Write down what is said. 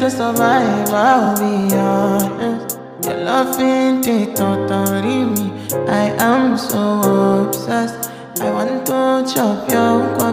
to survive, I'll be honest. Your love ain't it, totally me. I am so obsessed. I want to chop your